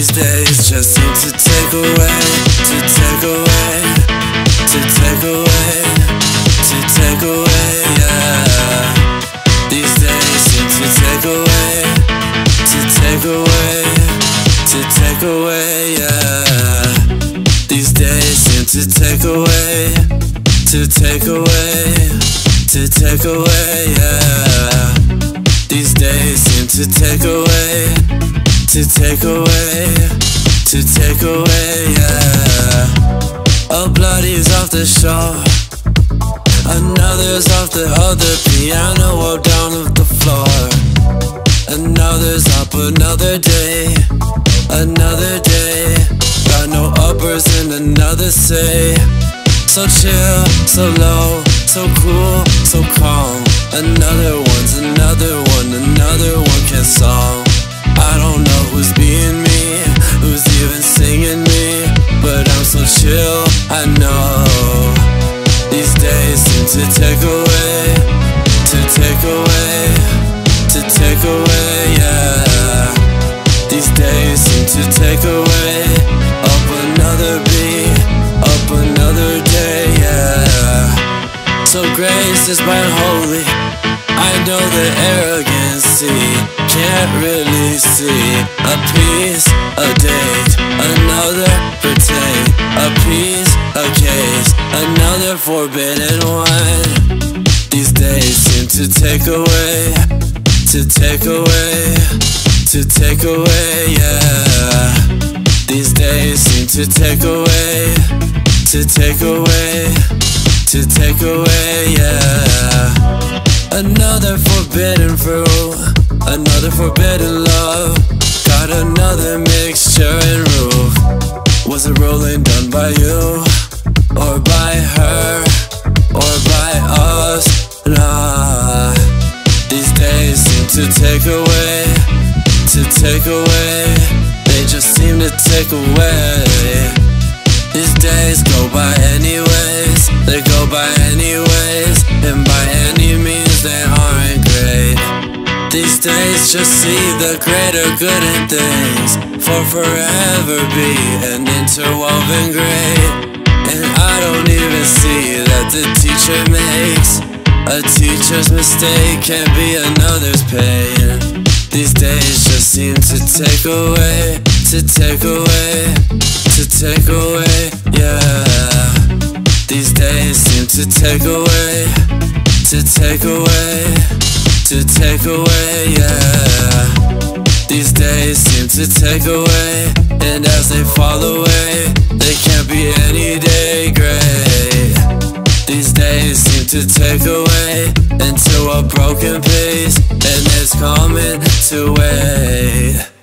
These days just seem to take away, to take away, to take away, to take away, yeah. These days seem to take away, to take away, to take away, yeah. These days seem to take away, to take away, to take away, yeah. These days seem to take away, to take away, to take away, yeah. A bloody's off the shore, another's off the other piano or down of the floor. Another's up another day, another day. Got no uppers and another say. So chill, so low, so cool, so calm. Another one's another one, another one can I know. These days seem to take away, to take away, to take away, yeah. These days seem to take away, up another beat, up another day, yeah. So grace is my holy. I know the arrogancy can't really see a piece, a a piece, a case, another forbidden one. These days seem to take away, to take away, to take away, yeah. These days seem to take away, to take away, to take away, yeah. Another forbidden fruit, another forbidden love. Got another mixture and roof. Was it rolling done by you, or by her, or by us? Nah. These days seem to take away, to take away. They just seem to take away. These days go by anyways, they go by anyways, These days just see the greater good in things, for forever be an interwoven great. And I don't even see that the teacher makes a teacher's mistake can be another's pain. These days just seem to take away, to take away, to take away, yeah. These days seem to take away, to take away, to take away, yeah. These days seem to take away, and as they fall away, they can't be any day great. These days seem to take away into a broken pace, and it's coming to wait.